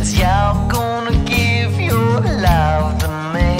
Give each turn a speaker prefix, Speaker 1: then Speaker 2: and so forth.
Speaker 1: As y'all gonna give your love to me.